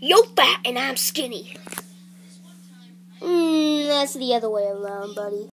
You're fat and I'm skinny. Mm, that's the other way around, buddy.